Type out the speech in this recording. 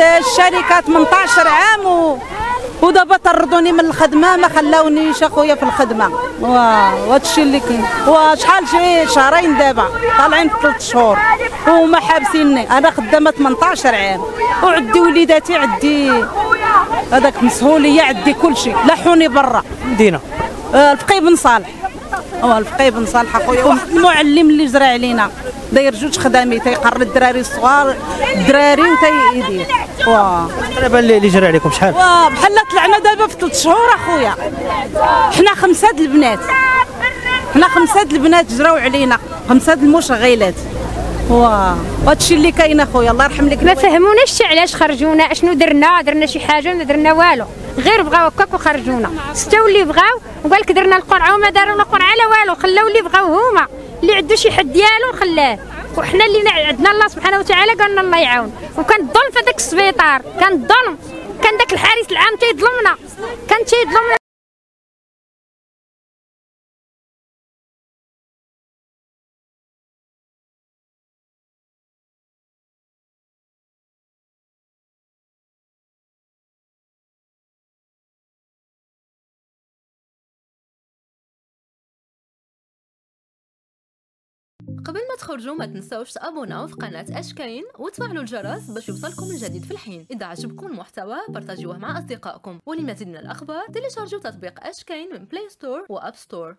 الشركة 18 عام و... ودابا طردوني من الخدمة ما خلاونيش أخويا في الخدمة. واه هادشي اللي كاين. وشحال شي شهرين دابا طالعين في ثلاث شهور. وهما حابسيني. أنا خدامة 18 عام. وعندي وليداتي عندي هذاك مسؤوليه عندي كل شيء. لحوني برا. مدينه آه، الفقي بن صالح. هو الفقي بن صالح أخويا. المعلم اللي جرى علينا. داير جوج خدامي تيقري الدراري الصغار. الدراري وتيدير واه تقريبا اللي اللي جرى عليكم شحال؟ واه بحال طلعنا دابا في ثلاث شهور أخويا. حنا خمسة د البنات. حنا خمسة د البنات جراو علينا. خمسة د المشغلات. واه هادشي اللي كاين أخويا الله يرحم لك. ما فهموناش علاش خرجونا أشنو درنا درنا شي حاجة ما درنا والو. غير بغاو هكاك وخرجونا. ستاو اللي بغاو وقال لك درنا القرعة وما لا قرعه لا والو خلاو اللي بغاو هما. اللي عنده شي حد ديالو خلاه وحنا اللي نا- عندنا الله سبحانه وتعالى قالنا الله يعاون. وكان الظلم في هذاك السبيطار كان الظلم. كان داك الحارس العام تيظلمنا. كان تيظلمنا. قبل ما تخرجوا ما تنسوش تابوناو في قناة أشكاين وتفعلوا الجرس باش يوصلكم الجديد في الحين. إذا عجبكم المحتوى بارتاجيوه مع أصدقائكم. ولمزيد من الأخبار تيليشارجوا تطبيق أشكاين من Play Store و App Store